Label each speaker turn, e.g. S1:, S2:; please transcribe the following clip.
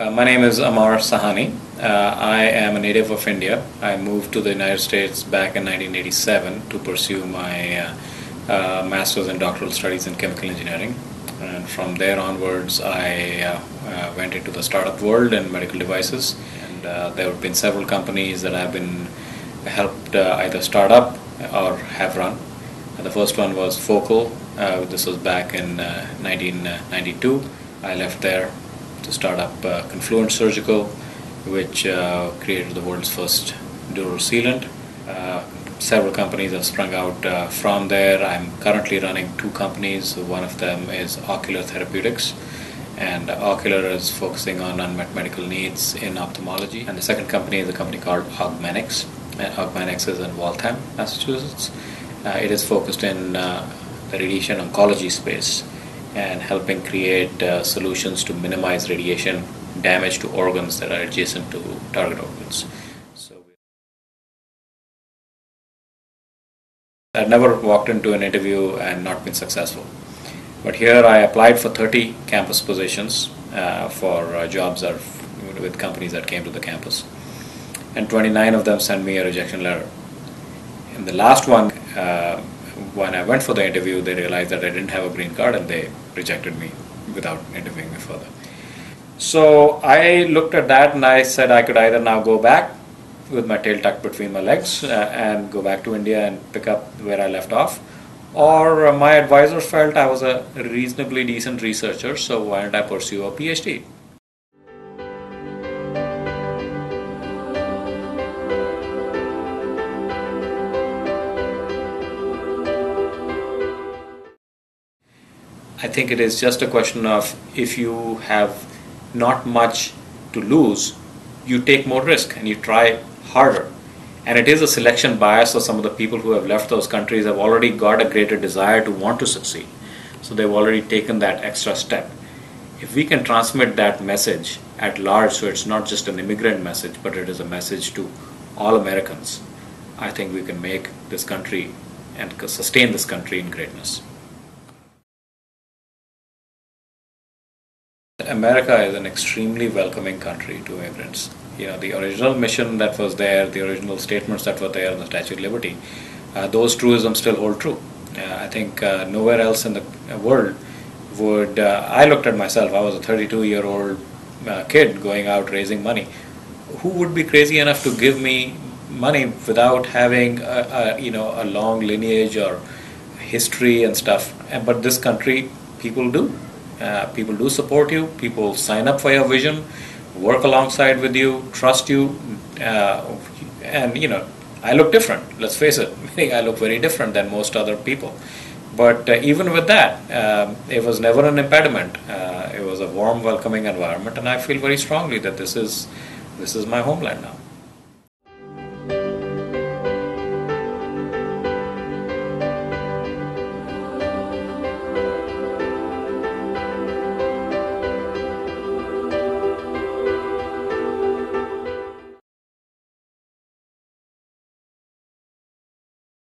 S1: Uh, my name is Amar Sawhney. Uh, I am a native of India. I moved to the United States back in 1987 to pursue my uh, uh, master's and doctoral studies in chemical engineering. And from there onwards, I uh, went into the startup world in medical devices. And there have been several companies that I've been helped either start up or have run. the first one was Focal. this was back in 1992. I left there to start up uh, Confluent Surgical, which uh, created the world's first dural sealant. Uh, several companies have sprung out uh, from there. I'm currently running two companies. One of them is Ocular Therapeutix, and Ocular is focusing on unmet medical needs in ophthalmology. And the second company is a company called Augmenix. And Augmenix is in Waltham, Massachusetts. Uh, it is focused in the radiation oncology space and helping create uh, solutions to minimize radiation damage to organs that are adjacent to target organs. So I've never walked into an interview and not been successful. But here I applied for 30 campus positions uh, for uh, jobs that, with companies that came to the campus. And 29 of them sent me a rejection letter. In the last one, uh, when I went for the interview, they realized that I didn't have a green card and they rejected me without interviewing me further. So I looked at that and I said I could either now go back with my tail tucked between my legs uh, and go back to India and pick up where I left off, or uh, my advisor felt I was a reasonably decent researcher, so why don't I pursue a PhD? I think it is just a question of if you have not much to lose, you take more risk and you try harder. And it is a selection bias of some of the people who have left those countries have already got a greater desire to want to succeed. So they've already taken that extra step. If we can transmit that message at large, so it's not just an immigrant message, but it is a message to all Americans, I think we can make this country and sustain this country in greatness. America is an extremely welcoming country to immigrants. You know, the original mission that was there, the original statements that were there in the Statue of Liberty, uh, those truisms still hold true. Uh, I think uh, nowhere else in the world would. Uh, I looked at myself. I was a 32 year old uh, kid going out raising money. Who would be crazy enough to give me money without having a, a you know a long lineage or history and stuff? But this country, people do. Uh, people do support you. People sign up for your vision, work alongside with you, trust you, uh, and you know, I look different. Let's face it. meaning I look very different than most other people. But uh, even with that, um, it was never an impediment. Uh, it was a warm, welcoming environment, and I feel very strongly that this is this is my homeland now.